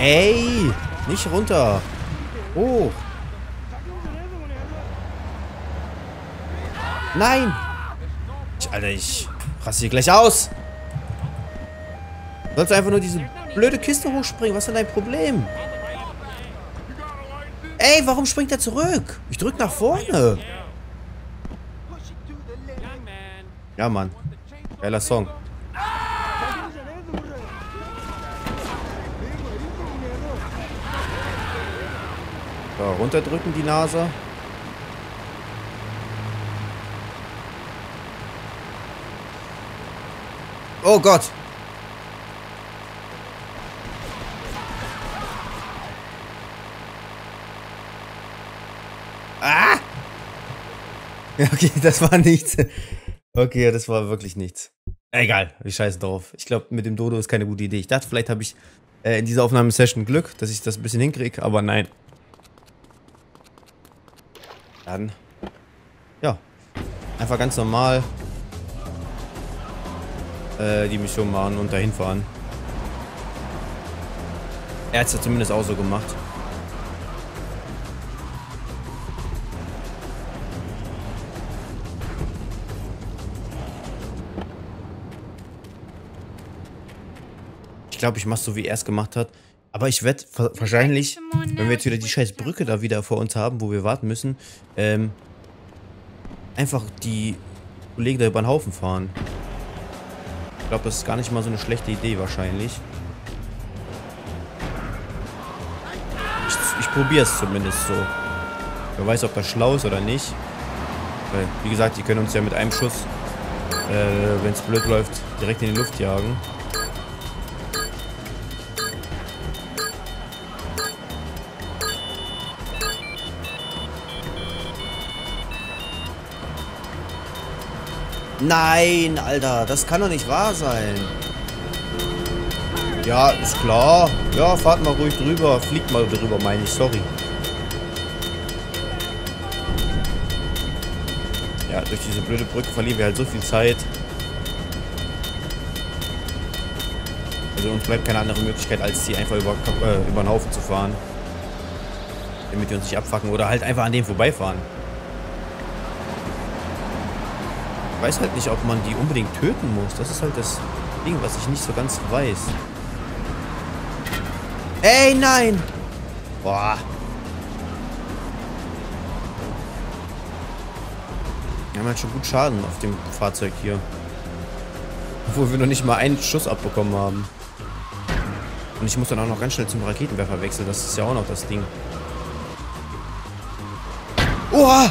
Ey, nicht runter. Hoch. Nein. Ich, Alter, ich raste hier gleich aus. Du sollst einfach nur diese blöde Kiste hochspringen. Was ist denn dein Problem? Ey, warum springt er zurück? Ich drück nach vorne. Ja, Mann. Geiler Song. So, runterdrücken die Nase. Oh Gott. Ah! Okay, das war nichts. Okay, das war wirklich nichts. Egal, wir scheißen drauf. Ich glaube, mit dem Dodo ist keine gute Idee. Ich dachte, vielleicht habe ich äh, in dieser Aufnahmesession Glück, dass ich das ein bisschen hinkriege, aber nein. Dann, ja, einfach ganz normal äh, die Mission machen und dahin fahren. Er hat es ja zumindest auch so gemacht. Ich glaube, ich mache so, wie er es gemacht hat. Aber ich werde wahrscheinlich, wenn wir jetzt wieder die scheiß Brücke da wieder vor uns haben, wo wir warten müssen, ähm, einfach die Kollegen da über den Haufen fahren. Ich glaube, das ist gar nicht mal so eine schlechte Idee wahrscheinlich. Ich, ich probiere es zumindest so. Wer weiß, ob das schlau ist oder nicht. Weil, wie gesagt, die können uns ja mit einem Schuss, äh, wenn es blöd läuft, direkt in die Luft jagen. Nein, Alter, das kann doch nicht wahr sein. Ja, ist klar. Ja, fahrt mal ruhig drüber. Fliegt mal drüber, meine ich. Sorry. Ja, durch diese blöde Brücke verlieren wir halt so viel Zeit. Also uns bleibt keine andere Möglichkeit, als sie einfach über, äh, über den Haufen zu fahren. Damit die uns nicht abfacken oder halt einfach an dem vorbeifahren. Weiß halt nicht, ob man die unbedingt töten muss. Das ist halt das Ding, was ich nicht so ganz weiß. Ey, nein! Boah. Wir haben halt schon gut Schaden auf dem Fahrzeug hier. Obwohl wir noch nicht mal einen Schuss abbekommen haben. Und ich muss dann auch noch ganz schnell zum Raketenwerfer wechseln. Das ist ja auch noch das Ding. Oha!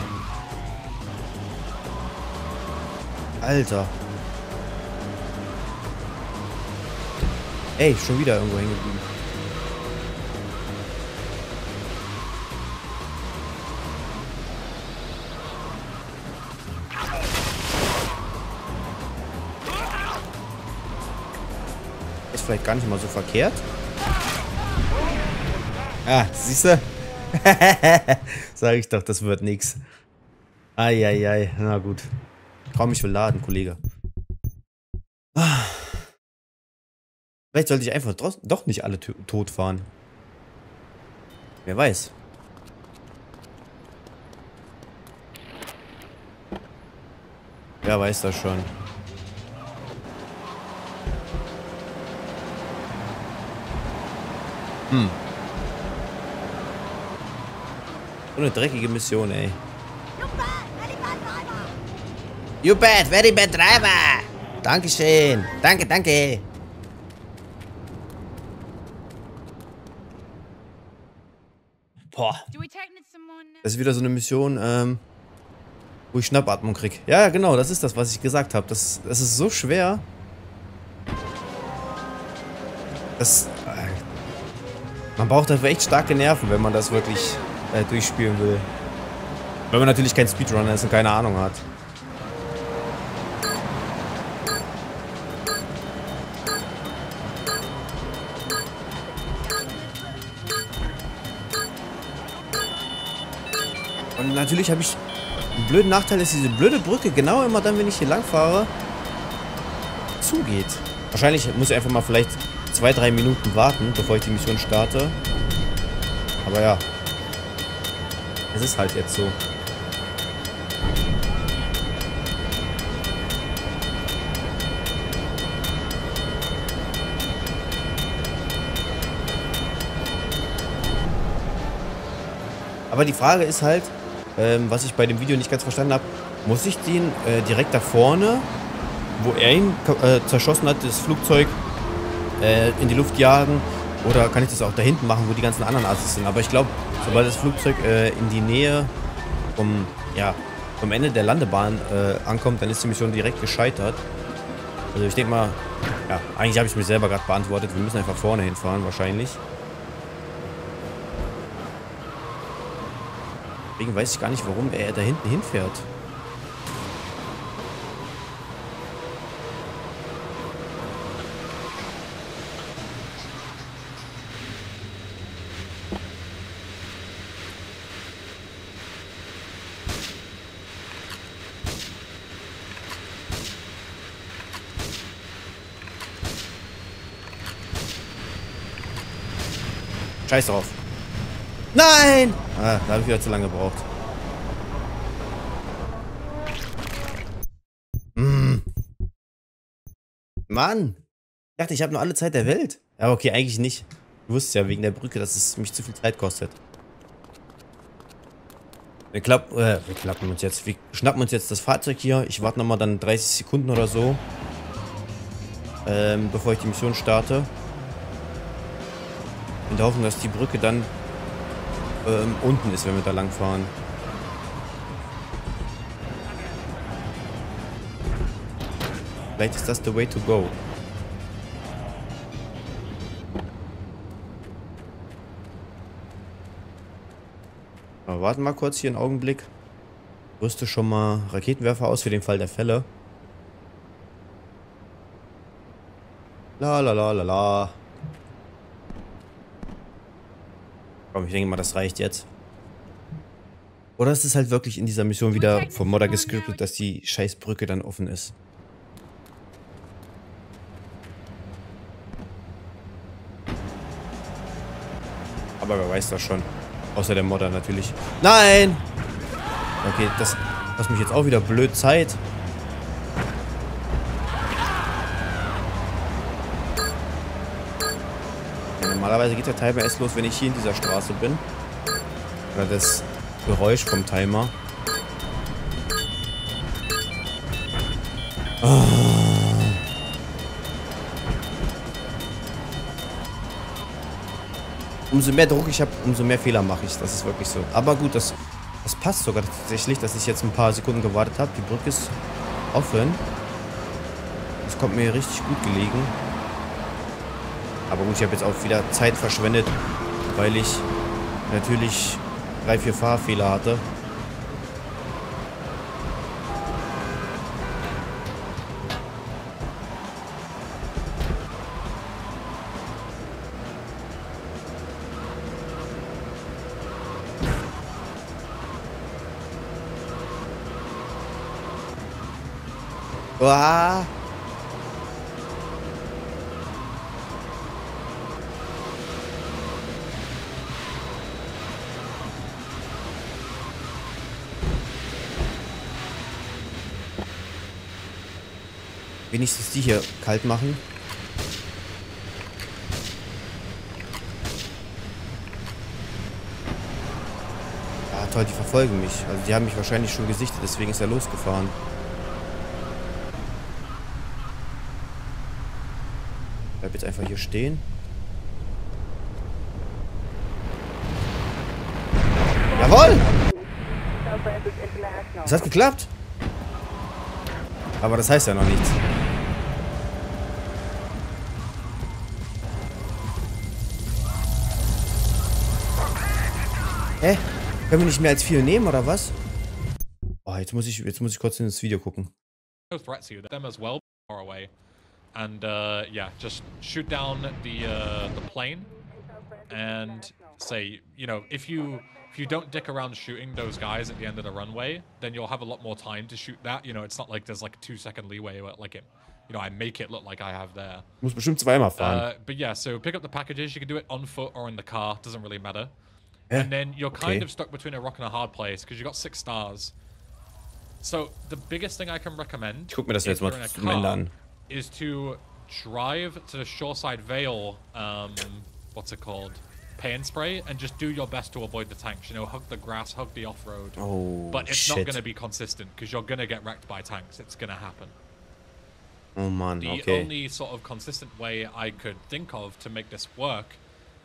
Alter. Ey, schon wieder irgendwo hängen geblieben. Ist vielleicht gar nicht mal so verkehrt. Ah, siehst du? Sag ich doch, das wird nix. Eieiei, na gut. Komm, ich will laden, Kollege. Vielleicht sollte ich einfach doch nicht alle tot fahren. Wer weiß. Wer weiß das schon. Hm. So eine dreckige Mission, ey. You bad, very bad driver. Dankeschön. Danke, danke. Boah. Das ist wieder so eine Mission, ähm, wo ich Schnappatmung krieg. Ja, genau, das ist das, was ich gesagt habe. Das, das ist so schwer. Das, äh, man braucht dafür echt starke Nerven, wenn man das wirklich äh, durchspielen will. Wenn man natürlich kein Speedrunner ist und keine Ahnung hat. Natürlich habe ich einen blöden Nachteil, dass diese blöde Brücke genau immer dann, wenn ich hier lang fahre, zugeht. Wahrscheinlich muss ich einfach mal vielleicht zwei, drei Minuten warten, bevor ich die Mission starte. Aber ja. Es ist halt jetzt so. Aber die Frage ist halt, ähm, was ich bei dem Video nicht ganz verstanden habe, muss ich den äh, direkt da vorne, wo er ihn äh, zerschossen hat, das Flugzeug äh, in die Luft jagen? Oder kann ich das auch da hinten machen, wo die ganzen anderen Assis sind? Aber ich glaube, sobald das Flugzeug äh, in die Nähe vom, ja, vom Ende der Landebahn äh, ankommt, dann ist die Mission direkt gescheitert. Also ich denke mal, ja, eigentlich habe ich mir selber gerade beantwortet. Wir müssen einfach vorne hinfahren wahrscheinlich. Deswegen weiß ich gar nicht, warum er da hinten hinfährt. Scheiß drauf. Nein! Ah, da habe ich wieder zu lange gebraucht. Hm. Mann! Ich dachte, ich habe nur alle Zeit der Welt. Aber okay, eigentlich nicht. Du wusstest ja wegen der Brücke, dass es mich zu viel Zeit kostet. Wir, klapp, äh, wir klappen uns jetzt. Wir schnappen uns jetzt das Fahrzeug hier. Ich warte nochmal dann 30 Sekunden oder so. Ähm, bevor ich die Mission starte. In der Hoffnung, dass die Brücke dann ähm, unten ist, wenn wir da lang fahren. Vielleicht ist das the way to go. Aber warten mal kurz hier einen Augenblick. Rüste schon mal Raketenwerfer aus für den Fall der Fälle. La la la la la. Komm, ich denke mal, das reicht jetzt. Oder ist es halt wirklich in dieser Mission wieder vom Modder gescriptet, dass die scheiß Brücke dann offen ist? Aber wer weiß das schon. Außer der Modder natürlich. Nein! Okay, das lass mich jetzt auch wieder blöd Zeit. Normalerweise geht der Timer erst los, wenn ich hier in dieser Straße bin. Oder das Geräusch vom Timer. Oh. Umso mehr Druck ich habe, umso mehr Fehler mache ich. Das ist wirklich so. Aber gut, das, das passt sogar tatsächlich, dass ich jetzt ein paar Sekunden gewartet habe. Die Brücke ist offen. Das kommt mir richtig gut gelegen. Aber gut, ich habe jetzt auch wieder Zeit verschwendet, weil ich natürlich drei, vier Fahrfehler hatte. Uah. Wenigstens die hier kalt machen. Ja, toll, die verfolgen mich. Also die haben mich wahrscheinlich schon gesichtet, deswegen ist er losgefahren. Bleib jetzt einfach hier stehen. Jawohl! Es hat geklappt. Aber das heißt ja noch nichts. Hä? Können wir nicht mehr als vier nehmen, oder was? Oh, jetzt muss ich, jetzt muss ich kurz in das Video gucken. And uh, yeah, just shoot down the uh, the plane and say, you know, if you if you don't dick around shooting those guys at the end of the runway, then you'll have a lot more time to shoot that. You know, it's not like there's like a two second leeway like it, you know, I make it look like I have there. Muss bestimmt zweimal fahren. Uh, but yeah, so pick up the packages. You can do it on foot or in the car. Doesn't really matter. And then you're kind Okay. of stuck between a rock and a hard place because you got six stars. So the biggest thing I can recommend guck mir das if jetzt mal you're in a car an. is to drive to the Shoreside Vale. Um, what's it called? Pain spray, and just do your best to avoid the tanks. You know, hug the grass, hug the off road. Oh, but it's not going to be consistent because you're going to get wrecked by tanks. It's going to happen. Oh Mann, The okay. only sort of consistent way I could think of to make this work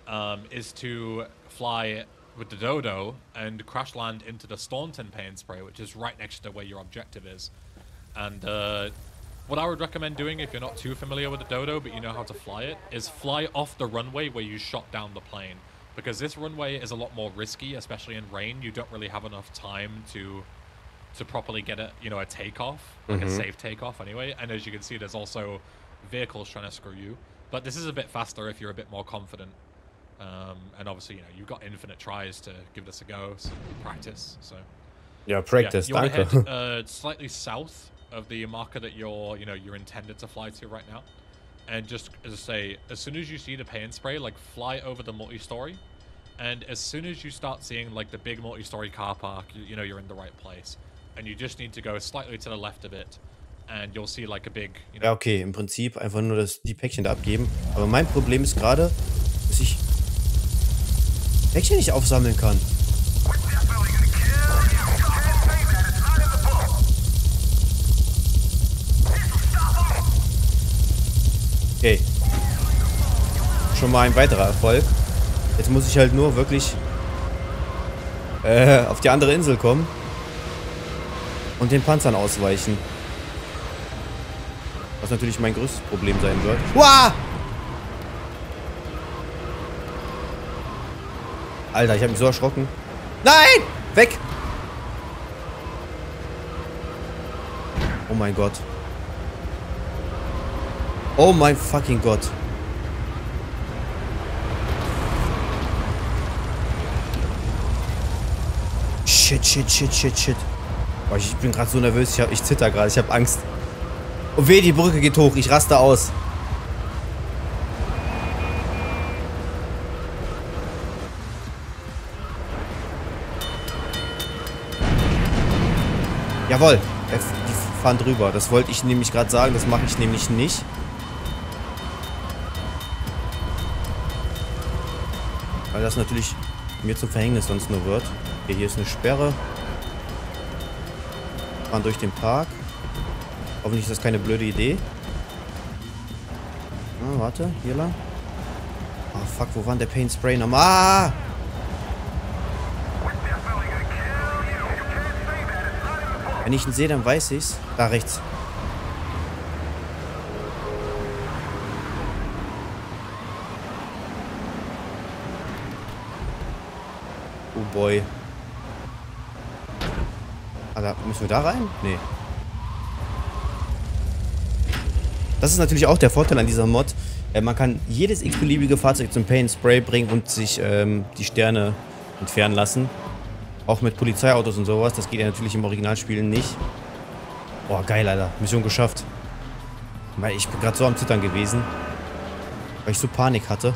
um, is to fly with the Dodo and crash land into the Staunton Pay and Spray, which is right next to where your objective is. And uh, what I would recommend doing if you're not too familiar with the Dodo, but you know how to fly it, is fly off the runway where you shot down the plane. Because this runway is a lot more risky, especially in rain. You don't really have enough time to to properly get a you know a takeoff, like a safe takeoff anyway. And as you can see, there's also vehicles trying to screw you. But this is a bit faster if you're a bit more confident. Um, and obviously, you know, you've got infinite tries to give this a go, so practice. So yeah, Practice, yeah, you danke. want to head uh, slightly south of the marker that you're, you know, you're intended to fly to right now, and just as I say, as soon as you see the pay and spray, like fly over the multi-story, and as soon as you start seeing like the big multi-story car park, you, you know you're in the right place, and you just need to go slightly to the left a bit, and you'll see like a big, you know, Ja, okay, im Prinzip einfach nur das, die Päckchen da abgeben. Aber mein Problem ist gerade, Päckchen nicht aufsammeln kann. Okay. Schon mal ein weiterer Erfolg. Jetzt muss ich halt nur wirklich äh, auf die andere Insel kommen und den Panzern ausweichen. Was natürlich mein größtes Problem sein wird. Uah! Alter, ich habe mich so erschrocken. Nein! Weg! Oh mein Gott. Oh mein fucking Gott. Shit, shit, shit, shit, shit. Boah, ich bin gerade so nervös. Ich, hab, ich zitter gerade. Ich habe Angst. Und weh, die Brücke geht hoch. Ich raste aus. Jawohl. Die fahren drüber. Das wollte ich nämlich gerade sagen. Das mache ich nämlich nicht. Weil das natürlich mir zum Verhängnis sonst nur wird. Okay, hier ist eine Sperre. Fahren durch den Park. Hoffentlich ist das keine blöde Idee. Ah, warte, hier lang. Oh fuck, wo war denn der Paint Spray nochmal? Ah! Wenn ich ihn sehe, dann weiß ich's. Da rechts. Oh boy. Alter, müssen wir da rein? Nee. Das ist natürlich auch der Vorteil an dieser Mod. Äh, man kann jedes x-beliebige Fahrzeug zum Paint Spray bringen und sich ähm, die Sterne entfernen lassen. Auch mit Polizeiautos und sowas. Das geht ja natürlich im Originalspiel nicht. Boah, geil, Alter. Mission geschafft. Weil ich bin gerade so am Zittern gewesen. Weil ich so Panik hatte.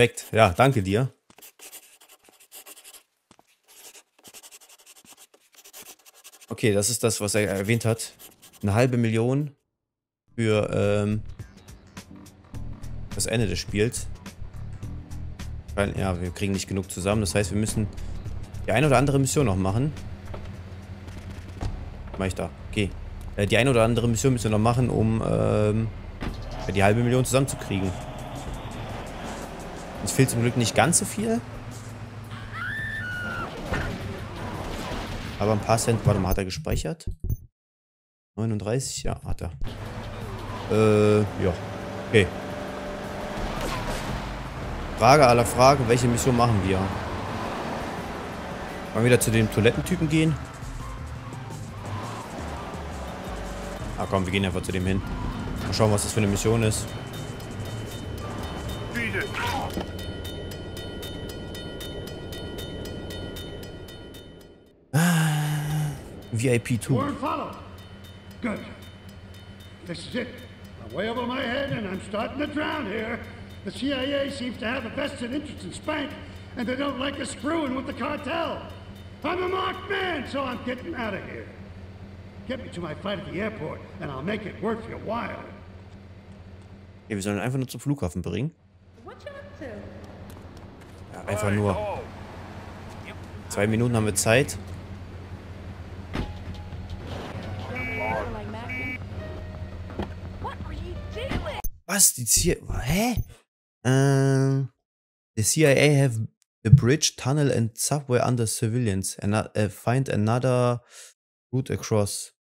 Perfekt. Ja, danke dir. Okay, das ist das, was er erwähnt hat. Eine halbe Million für ähm, das Ende des Spiels. Ja, wir kriegen nicht genug zusammen. Das heißt, wir müssen die eine oder andere Mission noch machen. Mach ich da. Okay. Äh, die eine oder andere Mission müssen wir noch machen, um ähm, die halbe Million zusammenzukriegen. Fehlt zum Glück nicht ganz so viel. Aber ein paar Cent, warte mal, hat er gespeichert? 39, ja, hat er. Äh, ja. Okay. Frage aller Fragen, welche Mission machen wir? Wollen wir wieder zu dem Toilettentypen gehen? Ah komm, wir gehen einfach zu dem hin. Mal schauen, was das für eine Mission ist. VIP 2. Good. This is it. I'm way over my head and I'm starting to drown here. The CIA seems to have a vested interest in Spank and they don't like us screwing with the cartel. I'm a marked man, so I'm getting out of here. Get me to my flight at the airport and I'll make it worth your while. Ja, wir sollen einfach nur zum Flughafen bringen. Ja, einfach nur. Zwei Minuten haben wir Zeit. Was? Die CIA... Hä? Ähm... The CIA have the bridge, tunnel and subway under civilians. And uh, find another route across.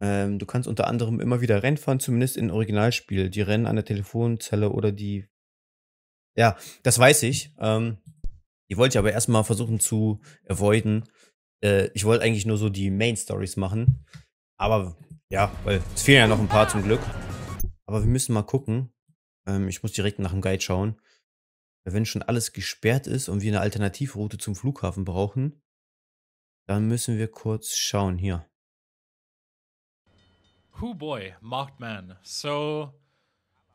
Ähm, du kannst unter anderem immer wieder Rennen fahren, zumindest in Originalspiel. Die Rennen an der Telefonzelle oder die. Ja, das weiß ich. Ähm, die wollte ich aber erstmal versuchen zu avoiden. Äh, ich wollte eigentlich nur so die Main Stories machen. Aber ja, weil es fehlen ja noch ein paar zum Glück. Aber wir müssen mal gucken. Ähm, ich muss direkt nach dem Guide schauen. Wenn schon alles gesperrt ist und wir eine Alternativroute zum Flughafen brauchen, dann müssen wir kurz schauen hier. Oh boy, Marked Man. So,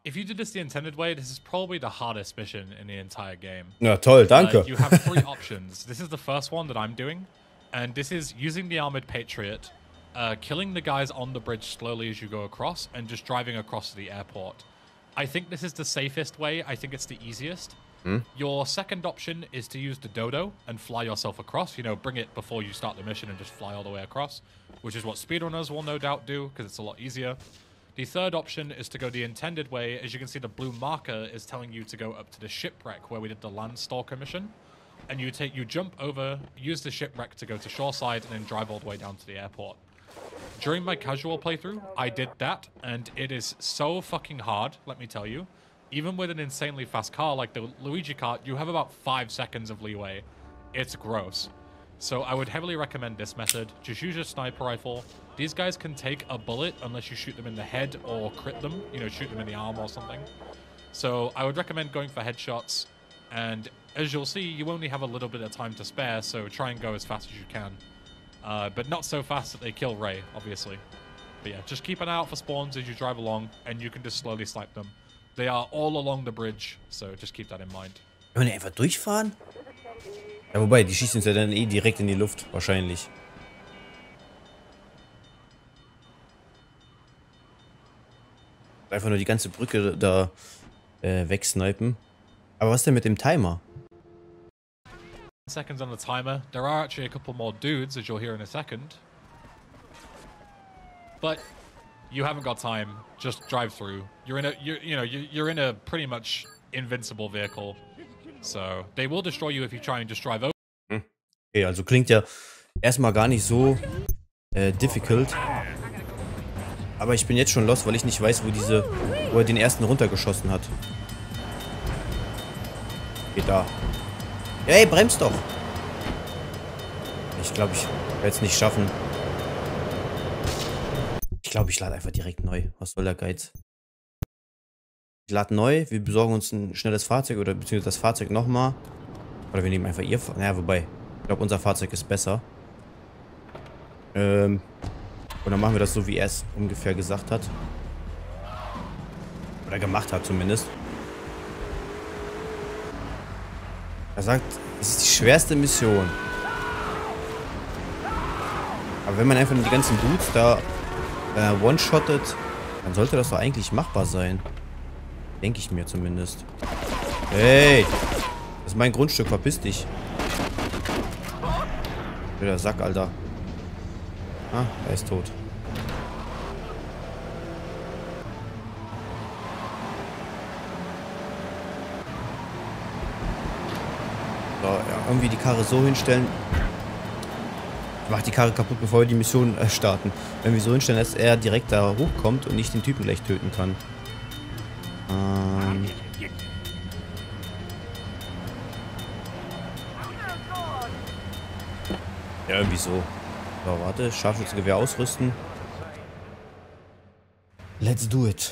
if you did this the intended way, this is probably the hardest mission in the entire game. Ja, toll, danke. Uh, you have three options. This is the first one that I'm doing, and this is using the Armored Patriot, uh, killing the guys on the bridge slowly as you go across, and just driving across to the airport. I think this is the safest way. I think it's the easiest. Hmm? Your second option is to use the dodo and fly yourself across. You know, bring it before you start the mission and just fly all the way across, which is what speedrunners will no doubt do because it's a lot easier. The third option is to go the intended way. As you can see, the blue marker is telling you to go up to the shipwreck where we did the Landstalker mission. And you take you jump over, use the shipwreck to go to shoreside, and then drive all the way down to the airport. During my casual playthrough, I did that, and it is so fucking hard, let me tell you even with an insanely fast car like the Luigi kart, you have about five seconds of leeway. It's gross. So I would heavily recommend this method. Just use your sniper rifle. These guys can take a bullet unless you shoot them in the head or crit them, you know, shoot them in the arm or something. So I would recommend going for headshots. And as you'll see, you only have a little bit of time to spare, so try and go as fast as you can. Uh, but not so fast that they kill Ray, obviously. But yeah, just keep an eye out for spawns as you drive along, and you can just slowly snipe them. They are all along the bridge, so just keep that in mind. Können wir einfach durchfahren? Ja, wobei, die schießen uns ja dann eh direkt in die Luft, wahrscheinlich. Einfach nur die ganze Brücke da äh, wegsnipen. Aber was denn mit dem Timer? Seconds on the timer. There are actually a couple more dudes, as you'll hear in a second. But you haven't got time. Just drive through. You're in a, you you know, you're in a pretty much invincible vehicle. So they will destroy you if you try and just drive over. Hm. Okay, also klingt ja erstmal gar nicht so äh, difficult. Aber ich bin jetzt schon lost, weil ich nicht weiß, wo diese, wo er den ersten runtergeschossen hat. Geht da. Ey, bremst doch. Ich glaube, ich werde es nicht schaffen glaube, ich lade einfach direkt neu. Was soll der Geiz? Ich lade neu, wir besorgen uns ein schnelles Fahrzeug oder beziehungsweise das Fahrzeug nochmal. Oder wir nehmen einfach ihr Fahrzeug. Naja, wobei, ich glaube, unser Fahrzeug ist besser. Ähm, und dann machen wir das so, wie er es ungefähr gesagt hat. Oder gemacht hat zumindest. Er sagt, es ist die schwerste Mission. Aber wenn man einfach nur die ganzen Dudes da äh, one-shottet, dann sollte das doch eigentlich machbar sein. Denke ich mir zumindest. Hey! Das ist mein Grundstück, verpiss dich. Der Sack, Alter. Ah, er ist tot. So, ja, irgendwie die Karre so hinstellen, macht die Karre kaputt, bevor wir die Mission äh, starten. Wenn wir so hinstellen, dass er direkt da hochkommt und nicht den Typen gleich töten kann. Ähm. Ja, irgendwie so. So, warte. Scharfschützengewehr ausrüsten. Let's do it.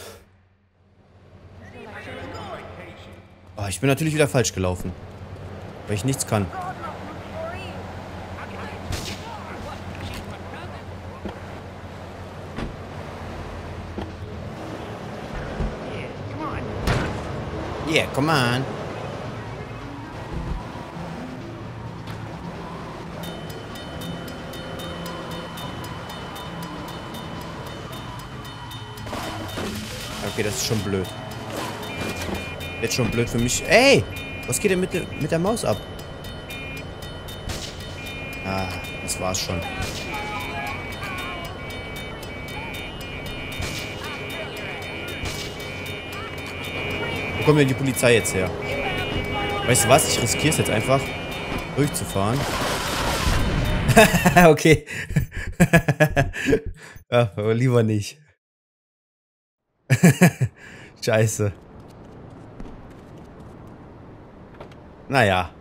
Oh, ich bin natürlich wieder falsch gelaufen. Weil ich nichts kann. Yeah, come on. Okay, das ist schon blöd. Jetzt schon blöd für mich. Ey! Was geht denn mit, mit der Maus ab? Ah, das war's schon. Wo kommt denn die Polizei jetzt her? Weißt du was? Ich riskiere es jetzt einfach, durchzufahren. okay. aber lieber nicht. Scheiße. Naja.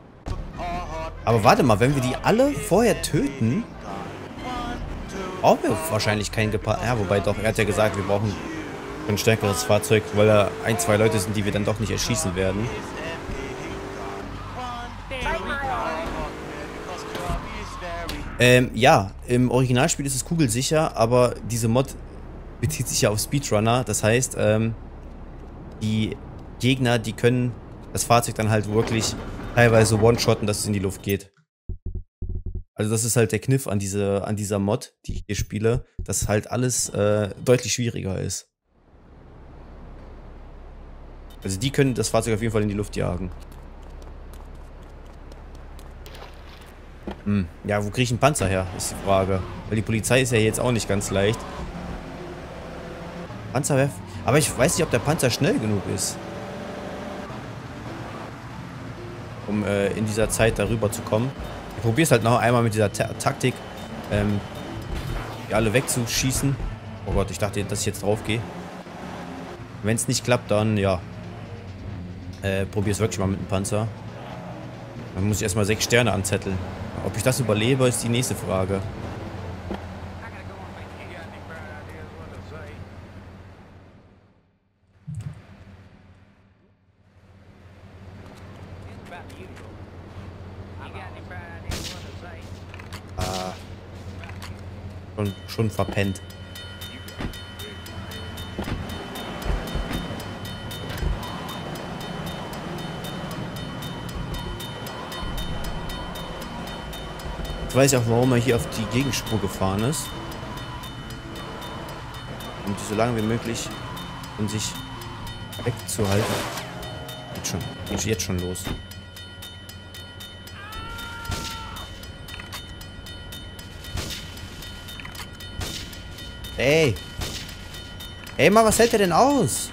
Aber warte mal, wenn wir die alle vorher töten, brauchen wir wahrscheinlich keinen Gepa... Ja, wobei doch, er hat ja gesagt, wir brauchen ein stärkeres Fahrzeug, weil da ein, zwei Leute sind, die wir dann doch nicht erschießen werden. Ähm, ja, im Originalspiel ist es kugelsicher, aber diese Mod bezieht sich ja auf Speedrunner. Das heißt, ähm, die Gegner, die können das Fahrzeug dann halt wirklich teilweise one-shotten, dass es in die Luft geht. Also das ist halt der Kniff an, diese, an dieser Mod, die ich hier spiele, dass halt alles äh, deutlich schwieriger ist. Also die können das Fahrzeug auf jeden Fall in die Luft jagen. Hm. Ja, wo kriege ich einen Panzer her, ist die Frage. Weil die Polizei ist ja jetzt auch nicht ganz leicht. Panzerwerf. Aber ich weiß nicht, ob der Panzer schnell genug ist. Um äh, in dieser Zeit darüber zu kommen. Ich probiere es halt noch einmal mit dieser Ta Taktik, ähm, die alle wegzuschießen. Oh Gott, ich dachte, dass ich jetzt drauf gehe. Wenn es nicht klappt, dann ja, äh, probiere es wirklich mal mit dem Panzer. Dann muss ich erstmal sechs Sterne anzetteln. Ob ich das überlebe, ist die nächste Frage. Schon, verpennt. Jetzt weiß ich auch, warum er hier auf die Gegenspur gefahren ist. Um die so lange wie möglich von sich wegzuhalten. Geht schon. Geht jetzt schon los. Ey. Ey, mal, was hält der denn aus?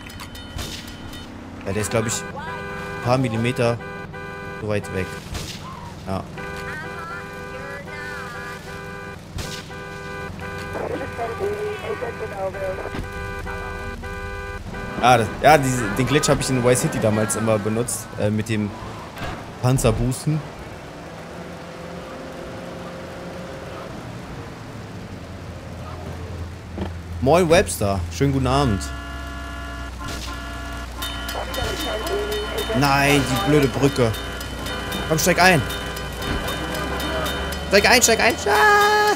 Ja, der ist, glaube ich, ein paar Millimeter so weit weg. Ja. Ah, das, ja, diese, den Glitch habe ich in Vice City damals immer benutzt, äh, mit dem Panzerboosten. Moin Webster, schönen guten Abend. Nein, die blöde Brücke. Komm, steig ein. Steig ein, steig ein. Ah!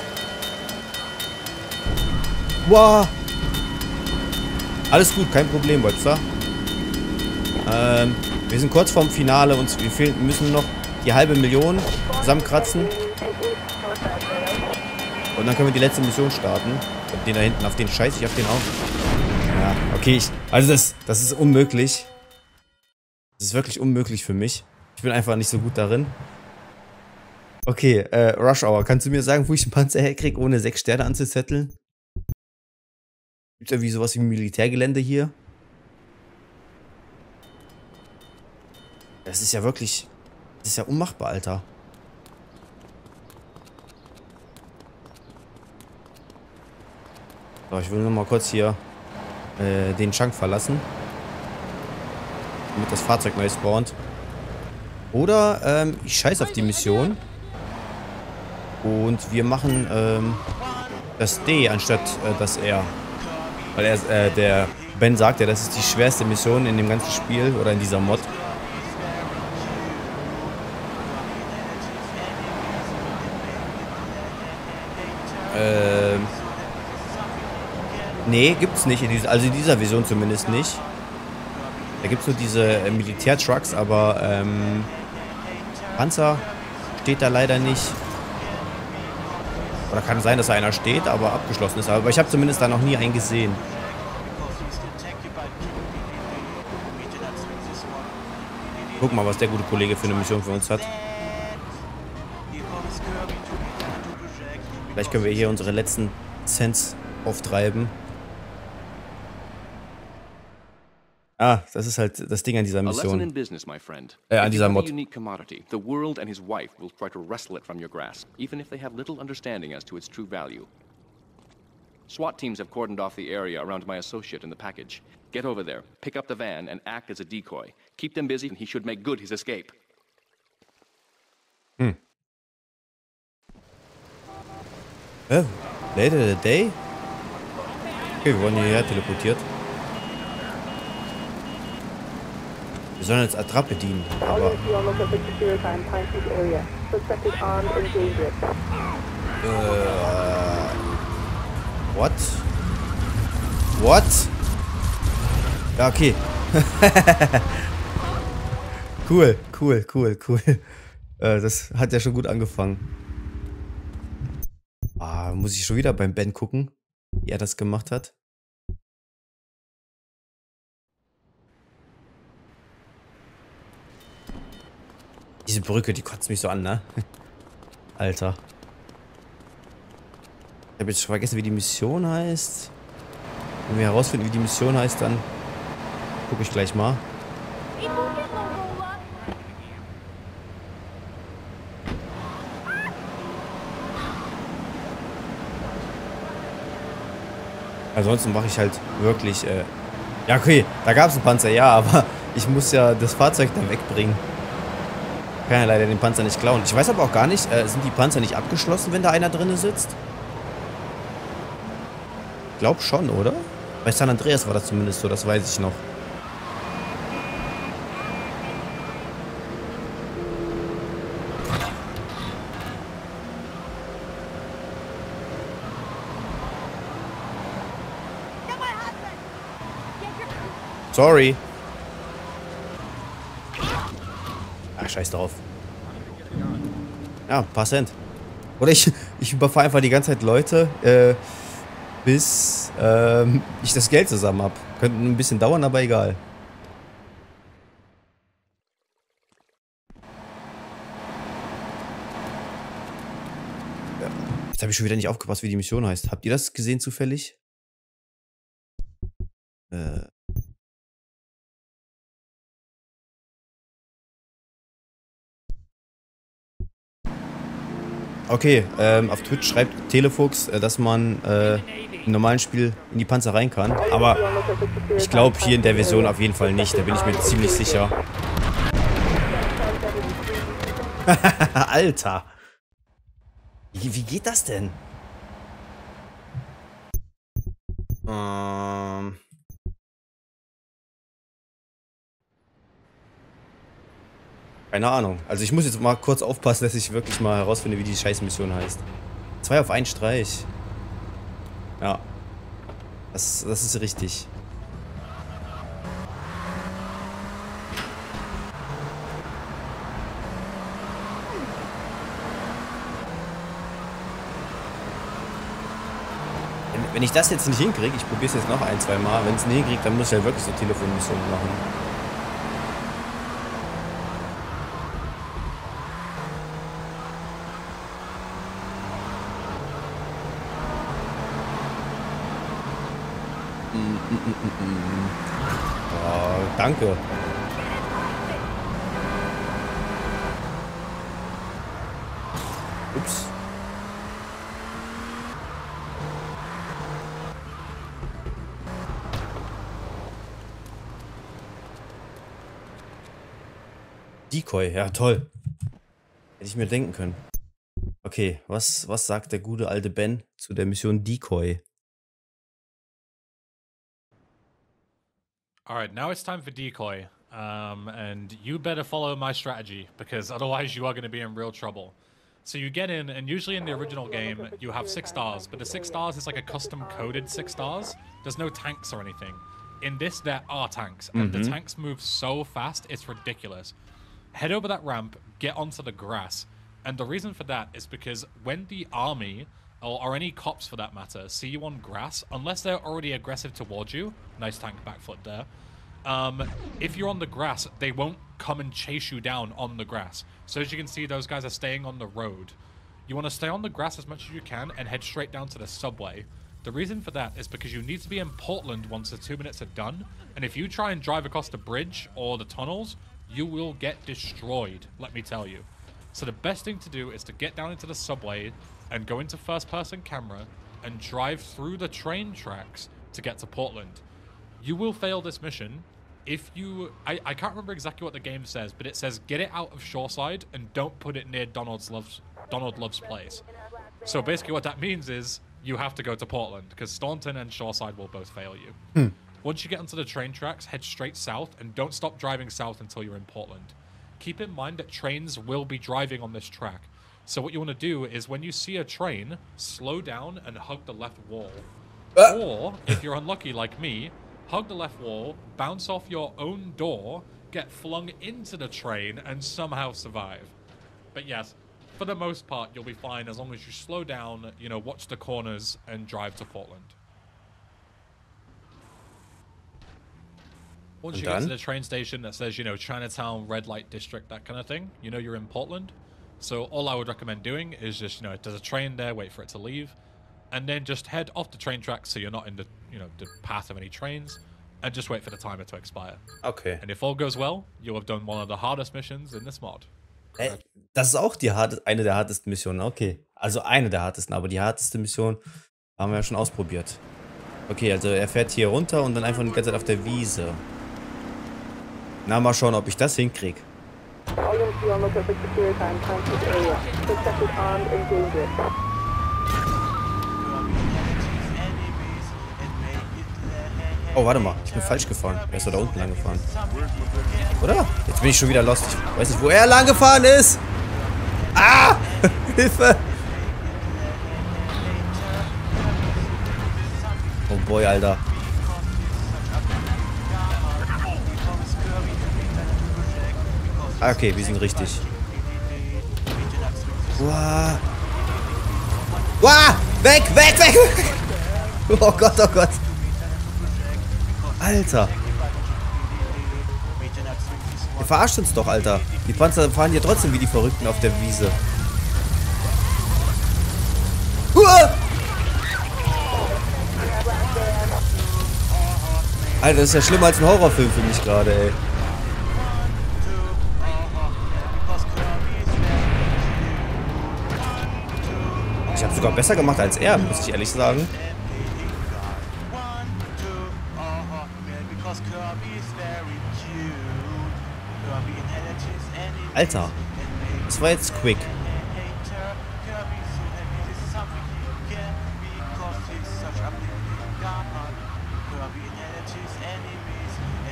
Wow. Alles gut, kein Problem, Webster. Ähm, wir sind kurz vorm Finale und wir fehlen, müssen noch die halbe Million zusammenkratzen. Und dann können wir die letzte Mission starten. Den da hinten, auf den scheiße ich auf den auf. Ja, okay. Ich, also das, das ist unmöglich. Das ist wirklich unmöglich für mich. Ich bin einfach nicht so gut darin. Okay, äh, Rush Hour. Kannst du mir sagen, wo ich einen Panzer herkriege, ohne sechs Sterne anzuzetteln? Gibt es irgendwie sowas wie ein Militärgelände hier? Das ist ja wirklich... Das ist ja unmachbar, Alter. So, ich will nur mal kurz hier äh, den Chunk verlassen. damit das Fahrzeug neu spawnt. Oder ähm, ich scheiße auf die Mission. Und wir machen ähm, das D anstatt äh, das R. Weil er, äh, der Ben sagt ja, das ist die schwerste Mission in dem ganzen Spiel oder in dieser Mod. Nee, gibt's nicht. In dieser, also in dieser Version zumindest nicht. Da gibt's nur diese äh, Militärtrucks, aber ähm, Panzer steht da leider nicht. Oder kann sein, dass da einer steht, aber abgeschlossen ist. Aber ich habe zumindest da noch nie einen gesehen. Guck mal, was der gute Kollege für eine Mission für uns hat. Vielleicht können wir hier unsere letzten Cents auftreiben. Ah, das ist halt das Ding an dieser Mission. Äh, an dieser Mod. commodity, the world and his wife will try to wrestle it from your grasp, even if they have little understanding as to its true value. SWAT teams have cordoned off the area around my associate in the package. Get over there, pick up the van, and act as a decoy. Keep them busy, and he should make good his escape. Hm. Äh, later the day? Okay, wir wurden hierher teleportiert. Wir sollen jetzt Attrappe dienen, aber... Äh... What? What? Ja, okay. cool, cool, cool, cool. Äh, das hat ja schon gut angefangen. Ah, muss ich schon wieder beim Ben gucken, wie er das gemacht hat. Diese Brücke, die kotzt mich so an, ne? Alter. Ich habe jetzt vergessen, wie die Mission heißt. Wenn wir herausfinden, wie die Mission heißt, dann gucke ich gleich mal. Ansonsten mache ich halt wirklich... Äh ja, okay, da gab es einen Panzer, ja, aber ich muss ja das Fahrzeug da wegbringen. Kann ja leider den Panzer nicht klauen. Ich weiß aber auch gar nicht, äh, sind die Panzer nicht abgeschlossen, wenn da einer drin sitzt? Ich glaube schon, oder? Bei San Andreas war das zumindest so, das weiß ich noch. Sorry. Ach, scheiß drauf. Ja, paar Cent. Oder ich, ich überfahre einfach die ganze Zeit Leute, äh, bis ähm, ich das Geld zusammen habe. Könnte ein bisschen dauern, aber egal. Jetzt habe ich schon wieder nicht aufgepasst, wie die Mission heißt. Habt ihr das gesehen zufällig? Äh. Okay, ähm, auf Twitch schreibt Telefuchs, äh, dass man äh, im normalen Spiel in die Panzer rein kann. Aber ich glaube hier in der Version auf jeden Fall nicht. Da bin ich mir ziemlich sicher. Alter. Wie, wie geht das denn? Ähm... Keine Ahnung. Also ich muss jetzt mal kurz aufpassen, dass ich wirklich mal herausfinde, wie die Scheißmission heißt. Zwei auf einen Streich. Ja. Das, das ist richtig. Wenn, ich das jetzt nicht hinkriege, ich probiere es jetzt noch ein, zwei Mal, wenn es nicht hinkriegt, dann muss ich ja wirklich so Telefonmissionen machen. Oh, danke. Ups. Decoy, ja toll. Hätte ich mir denken können. Okay, was, was sagt der gute alte Ben zu der Mission Decoy? Alright, now it's time for Decoy. Um, and you better follow my strategy, because otherwise you are going to be in real trouble. So you get in, and usually in the original game, you have six stars, but the six stars is like a custom coded six stars. There's no tanks or anything. In this, there are tanks, and mm -hmm. the tanks move so fast, it's ridiculous. Head over that ramp, get onto the grass. And the reason for that is because when the army, or, or any cops for that matter, see you on grass, unless they're already aggressive towards you, nice tank back foot there, um, if you're on the grass, they won't come and chase you down on the grass. So as you can see, those guys are staying on the road. You want to stay on the grass as much as you can and head straight down to the subway. The reason for that is because you need to be in Portland once the two minutes are done, and if you try and drive across the bridge or the tunnels, you will get destroyed, let me tell you. So the best thing to do is to get down into the subway and go into first person camera and drive through the train tracks to get to Portland. You will fail this mission if you I, I can't remember exactly what the game says, but it says get it out of Shoreside and don't put it near Donald's Love's Donald Love's place. So basically what that means is you have to go to Portland because Staunton and Shoreside will both fail you. Hmm. Once you get onto the train tracks, head straight south and don't stop driving south until you're in Portland. Keep in mind that trains will be driving on this track. So what you want to do is when you see a train, slow down and hug the left wall. Uh. Or, if you're unlucky like me, hug the left wall, bounce off your own door, get flung into the train, and somehow survive. But yes, for the most part, you'll be fine as long as you slow down, you know, watch the corners, and drive to Portland. Once you get to the train station that says, you know, Chinatown, red light district, that kind of thing, you know you're in Portland. So all I would recommend doing is just, you know, there's a train there, wait for it to leave and then just head off the train tracks so you're not in the you know the path of any trains and just wait for the timer to expire. Okay. And if all goes well, you'll have done one of the hardest missions in this mod. Äh, das ist auch die harte, eine der hartesten Missionen. Okay. Also eine der hartesten, aber die harteste Mission haben wir ja schon ausprobiert. Okay, also er fährt hier runter und dann einfach die ganze Zeit auf der Wiese. Na, mal schauen, ob ich das hinkriege. Oh, warte mal. Ich bin falsch gefahren. Er ist da unten lang gefahren. Oder? Jetzt bin ich schon wieder lost. Ich weiß nicht, wo er lang gefahren ist. Ah! Hilfe! Oh boy, Alter. Okay, wir sind richtig. Wow. Wow! Weg, weg, weg! Oh Gott, oh Gott. Alter. Ihr verarscht uns doch, Alter. Die Panzer fahren hier trotzdem wie die Verrückten auf der Wiese. Alter, das ist ja schlimmer als ein Horrorfilm für mich gerade, ey. Sogar besser gemacht als er, muss ich ehrlich sagen. Alter. Das war jetzt quick.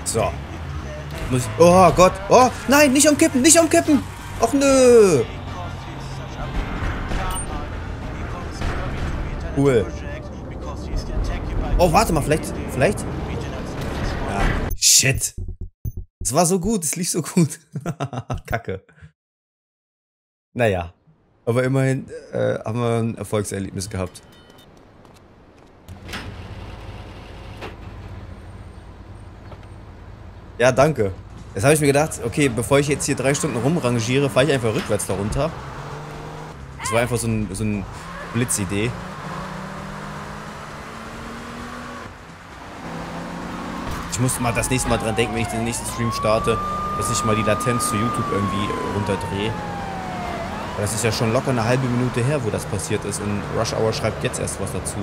So. Muss oh Gott. Oh, nein, nicht umkippen, nicht umkippen. Och nö. Cool. Oh, warte mal, vielleicht, vielleicht. Ja, shit. Es war so gut, es lief so gut. Kacke. Naja. Aber immerhin äh, haben wir ein Erfolgserlebnis gehabt. Ja, danke. Jetzt habe ich mir gedacht, okay, bevor ich jetzt hier drei Stunden rumrangiere, fahre ich einfach rückwärts darunter. Das war einfach so, ein, so eine Blitzidee. muss mal das nächste Mal dran denken, wenn ich den nächsten Stream starte, dass ich mal die Latenz zu YouTube irgendwie äh, runterdrehe. Das ist ja schon locker eine halbe Minute her, wo das passiert ist. Und Rush Hour schreibt jetzt erst was dazu.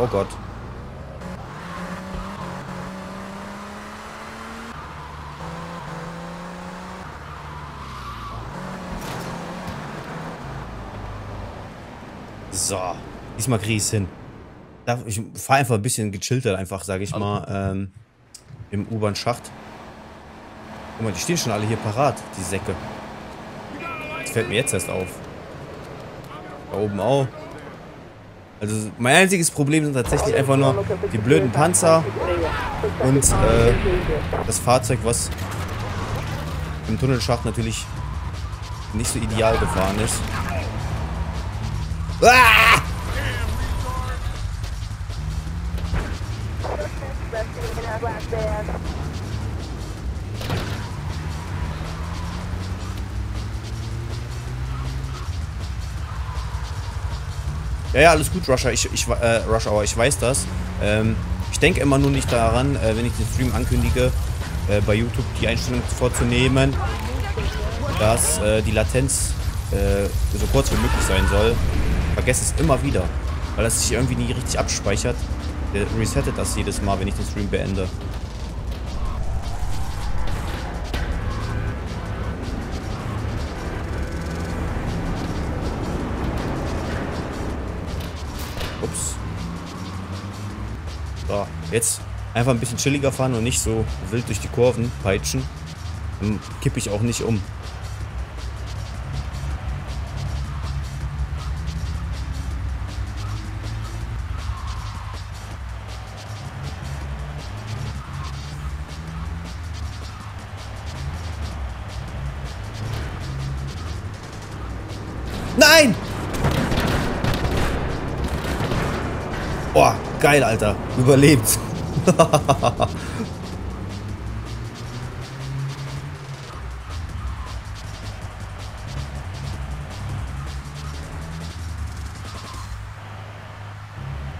Oh Gott. So. Diesmal kriege ich es hin. Ich fahre einfach ein bisschen gechillter, einfach, sage ich mal, ähm, im U-Bahn-Schacht. Guck mal, die stehen schon alle hier parat, die Säcke. Das fällt mir jetzt erst auf. Da oben auch. Also mein einziges Problem sind tatsächlich einfach nur die blöden Panzer und äh, das Fahrzeug, was im Tunnelschacht natürlich nicht so ideal gefahren ist. Ja, ja, alles gut, Rusher. Ich, ich, äh, Rush Hour, ich weiß das. Ähm, ich denke immer nur nicht daran, äh, wenn ich den Stream ankündige, äh, bei YouTube die Einstellung vorzunehmen, dass äh, die Latenz äh, so kurz wie möglich sein soll. Vergesse es immer wieder, weil das sich irgendwie nie richtig abspeichert. Der resettet das jedes Mal, wenn ich den Stream beende. Jetzt einfach ein bisschen chilliger fahren und nicht so wild durch die Kurven peitschen. Dann kippe ich auch nicht um. Nein! Boah, geil, Alter. Überlebt.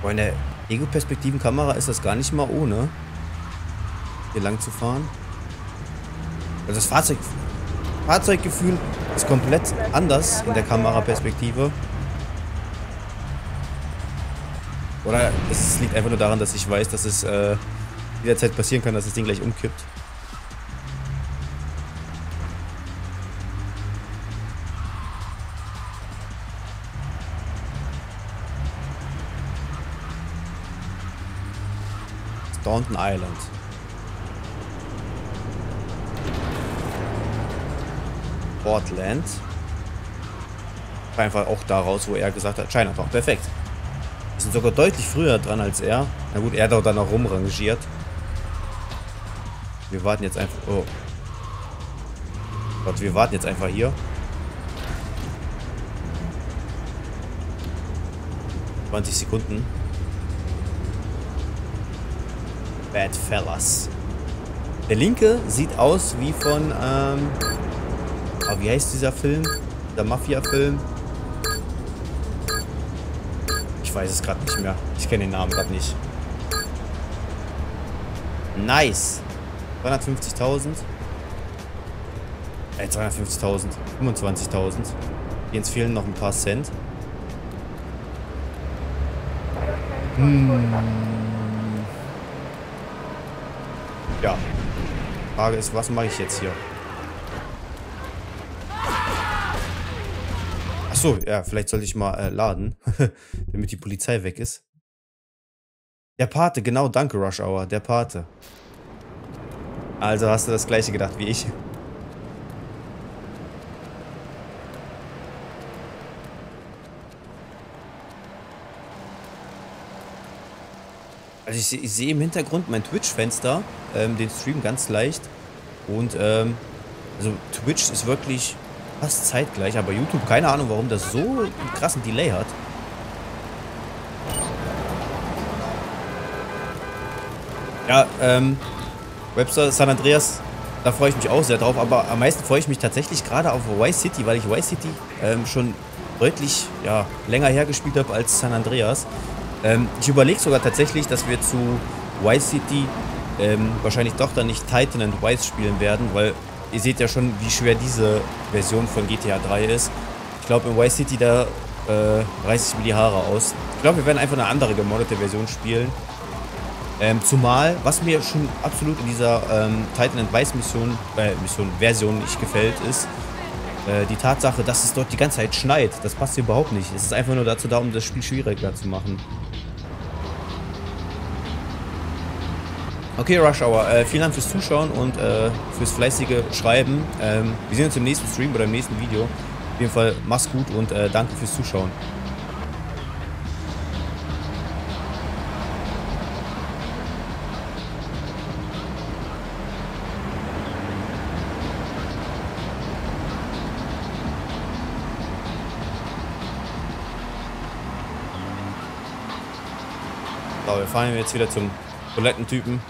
Boah, der Ego-Perspektiven-Kamera ist das gar nicht mal ohne, hier lang zu fahren. Also das Fahrzeug, Fahrzeuggefühl ist komplett anders in der Kameraperspektive. Es liegt einfach nur daran, dass ich weiß, dass es äh, jederzeit passieren kann, dass das Ding gleich umkippt. Staunton Island. Portland. Einfach auch daraus, wo er gesagt hat, Chinatown. Perfekt sogar deutlich früher dran als er. Na gut, er hat auch dann noch rumrangiert. Wir warten jetzt einfach... Oh. Gott, wir warten jetzt einfach hier. ...20 Sekunden. Bad Fellas. Der linke sieht aus wie von... Ähm, oh, wie heißt dieser Film? Der Mafia-Film? Ich weiß es gerade nicht mehr. Ich kenne den Namen gerade nicht. Nice. 250.000. Äh, 250.000. 25.000. Jetzt fehlen noch ein paar Cent. Hm. Ja. Frage ist, was mache ich jetzt hier? So, ja, vielleicht sollte ich mal äh, laden, damit die Polizei weg ist. Der Pate, genau, danke Rush Hour, der Pate. Also hast du das gleiche gedacht wie ich. Also ich, ich sehe im Hintergrund mein Twitch-Fenster, ähm, den Stream ganz leicht. Und ähm, also Twitch ist wirklich fast zeitgleich, aber YouTube, keine Ahnung, warum das so einen krassen Delay hat. Ja, ähm, Webster San Andreas, da freue ich mich auch sehr drauf, aber am meisten freue ich mich tatsächlich gerade auf Vice City, weil ich Vice City ähm, schon deutlich ja, länger hergespielt habe als San Andreas. Ähm, ich überlege sogar tatsächlich, dass wir zu Vice City ähm, wahrscheinlich doch dann nicht Titan and Vice spielen werden, weil ihr seht ja schon, wie schwer diese Version von GTA 3 ist. Ich glaube, in Vice City, da äh, reißt sich mir die Haare aus. Ich glaube, wir werden einfach eine andere gemoddete Version spielen. Ähm, zumal, was mir schon absolut in dieser ähm, Titan and Weiß Mission, äh, Mission, Version nicht gefällt, ist äh, die Tatsache, dass es dort die ganze Zeit schneit. Das passt hier überhaupt nicht. Es ist einfach nur dazu da, um das Spiel schwieriger zu machen. Okay, Rush Hour, äh, vielen Dank fürs Zuschauen und äh, fürs fleißige Schreiben. Ähm, wir sehen uns im nächsten Stream oder im nächsten Video. Auf jeden Fall, mach's gut und äh, danke fürs Zuschauen. So, wir fahren jetzt wieder zum Toilettentypen.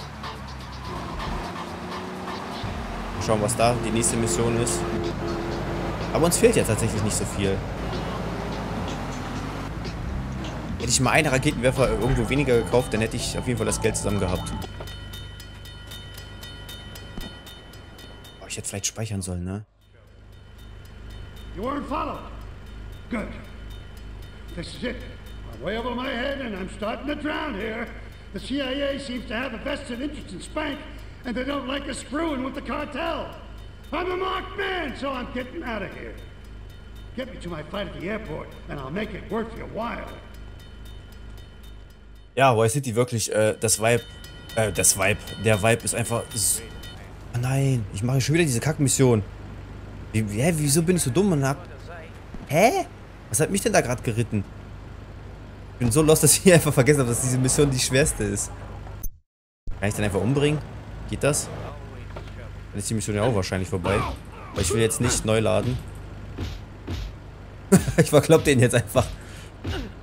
Schauen, was da die nächste Mission ist. Aber uns fehlt ja tatsächlich nicht so viel. Hätte ich mal einen Raketenwerfer irgendwo weniger gekauft, dann hätte ich auf jeden Fall das Geld zusammen gehabt. Oh, ich hätte vielleicht speichern sollen, ne? You weren't followed. Good. This is it. I'm way over my head and I'm starting to drown here. The CIA seems to have a vested interest in Spank and they don't like us screwing with the cartel. I'm a marked man, so I'm getting out of here. Get me to my flight at the airport, and I'll make it worth your while. Ja, Vice City wirklich, äh, das Vibe, äh, das Vibe, der Vibe ist einfach... So oh nein, ich mache schon wieder diese Kackmission. Wie, hä, wieso bin ich so dumm und hab... Hä? Was hat mich denn da gerade geritten? Ich bin so lost, dass ich einfach vergessen habe, dass diese Mission die schwerste ist. Kann ich den einfach umbringen? Geht das? Dann ist die Mission ja auch wahrscheinlich vorbei. Aber ich will jetzt nicht neu laden. ich verklopp den jetzt einfach.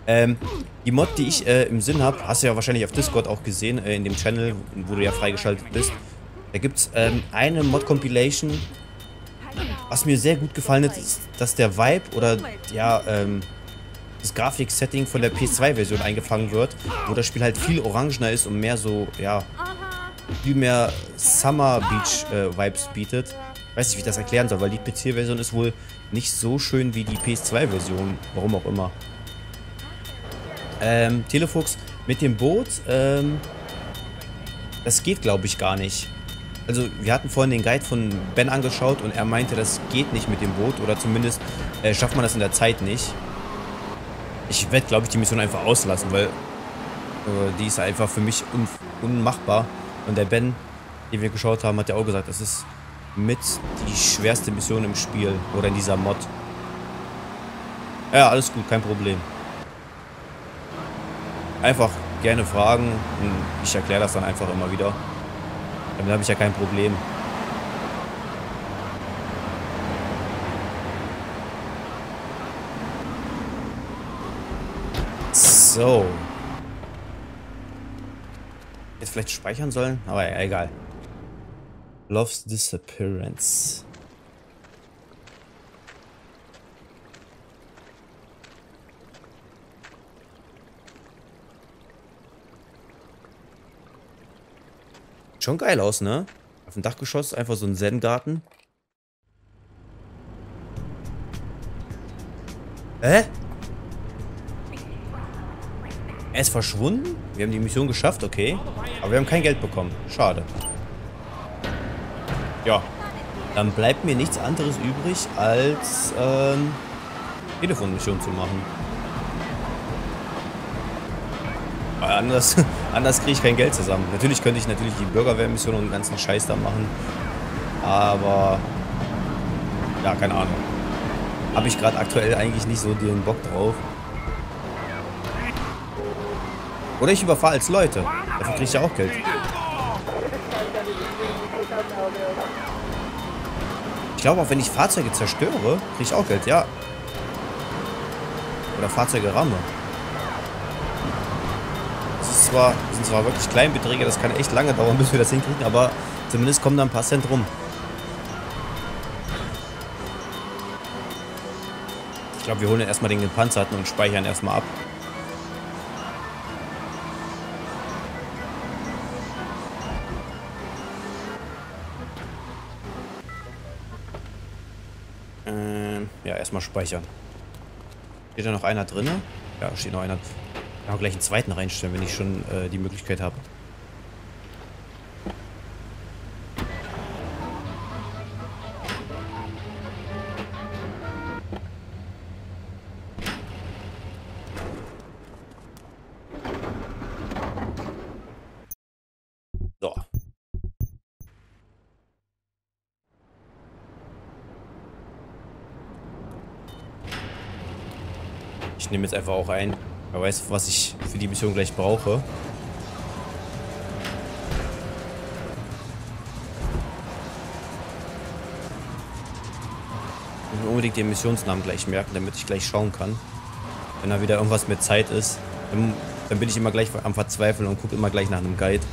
Ähm, die Mod, die ich äh, im Sinn habe, hast du ja wahrscheinlich auf Discord auch gesehen, äh, in dem Channel, wo du ja freigeschaltet bist. Da gibt es ähm, eine Mod-Compilation, was mir sehr gut gefallen hat, ist, dass der Vibe oder ja, ähm, das Grafik-Setting von der PS2-Version eingefangen wird, wo das Spiel halt viel orangener ist und mehr so, ja, viel mehr Summer Beach äh, Vibes bietet. Weiß nicht, wie ich das erklären soll, weil die PC-Version ist wohl nicht so schön wie die PS2-Version. Warum auch immer. Ähm, Telefuchs mit dem Boot, ähm, das geht glaube ich gar nicht. Also wir hatten vorhin den Guide von Ben angeschaut und er meinte, das geht nicht mit dem Boot oder zumindest äh, schafft man das in der Zeit nicht. Ich werde glaube ich die Mission einfach auslassen, weil äh, die ist einfach für mich un unmachbar. Und der Ben, den wir geschaut haben, hat ja auch gesagt, das ist mit die schwerste Mission im Spiel oder in dieser Mod. Ja, alles gut, kein Problem. Einfach gerne fragen und ich erkläre das dann einfach immer wieder. Damit habe ich ja kein Problem. So. Vielleicht speichern sollen, aber ja, egal. Love's Disappearance. Schon geil aus, ne? Auf dem Dachgeschoss einfach so ein Zen-Garten. Hä? Er ist verschwunden? Wir haben die Mission geschafft, okay. Aber wir haben kein Geld bekommen. Schade. Ja. Dann bleibt mir nichts anderes übrig, als ähm, Telefonmission zu machen. Weil anders, anders kriege ich kein Geld zusammen. Natürlich könnte ich natürlich die Bürgerwehrmission und den ganzen Scheiß da machen. Aber ja, keine Ahnung. Habe ich gerade aktuell eigentlich nicht so den Bock drauf. Oder ich überfahre als Leute. Dafür kriege ich ja auch Geld. Ich glaube auch, wenn ich Fahrzeuge zerstöre, kriege ich auch Geld, ja. Oder Fahrzeuge ramme. Das ist zwar, sind zwar wirklich Kleinbeträge, das kann echt lange dauern, bis wir das hinkriegen, aber zumindest kommen da ein paar Cent rum. Ich glaube, wir holen erstmal den gepanzerten und speichern erstmal ab. Erstmal speichern. Steht da noch einer drin? Ja, steht noch einer. Kann auch gleich einen zweiten reinstellen, wenn ich schon äh, die Möglichkeit habe. Jetzt einfach auch ein. Wer weiß, was ich für die Mission gleich brauche. Ich muss unbedingt den Missionsnamen gleich merken, damit ich gleich schauen kann. Wenn da wieder irgendwas mit Zeit ist, dann, dann bin ich immer gleich am Verzweifeln und gucke immer gleich nach einem Guide.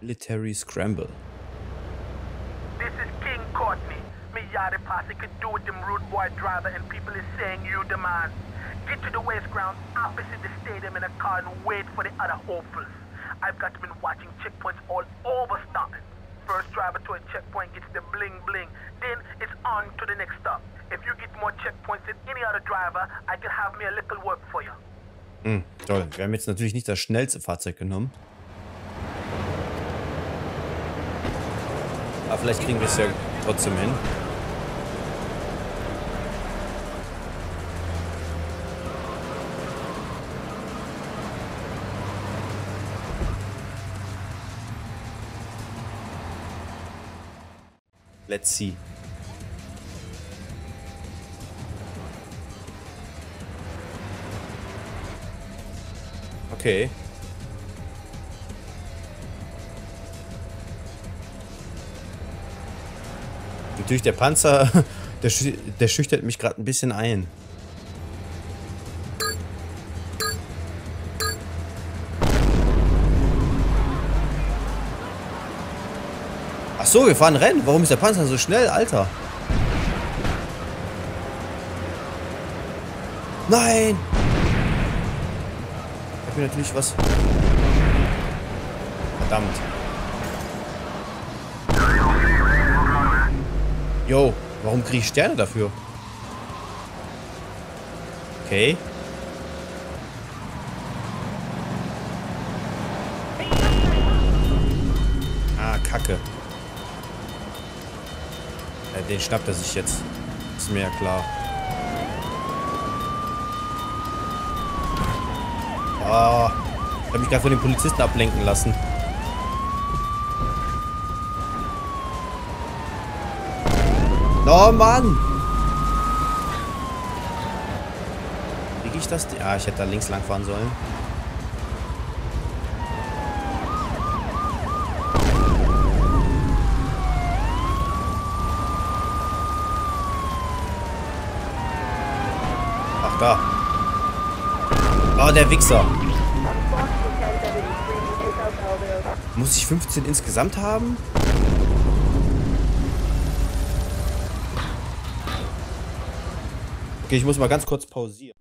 Military Scramble. This is King Courtney. Yada posse could do with them rude boy driver and people is saying you the man. Get to the waste ground opposite the stadium in a car and wait for the other hopefuls. I've got been watching checkpoints all over Stockton. First driver to a checkpoint gets the bling bling. Then it's on to the next stop. If you get more checkpoints than any other driver, I can have me a little work for you. Hm, toll. Wir haben jetzt natürlich nicht das schnellste Fahrzeug genommen. Aber vielleicht kriegen wir es ja trotzdem hin. Let's see. Okay. Natürlich der Panzer, der, der schüchtert mich gerade ein bisschen ein. So, wir fahren Rennen. Warum ist der Panzer so schnell, Alter? Nein! Ich hab natürlich was... Verdammt. Yo, warum kriege ich Sterne dafür? Okay. Ah, Kacke. Den schnappt er sich jetzt. Ist mir ja klar. Ah, ich habe mich gerade von den Polizisten ablenken lassen. Oh Mann! Kriege ich das? Ja, ich hätte da links lang fahren sollen. Da. Oh, der Wichser. Muss ich 15 insgesamt haben? Okay, ich muss mal ganz kurz pausieren.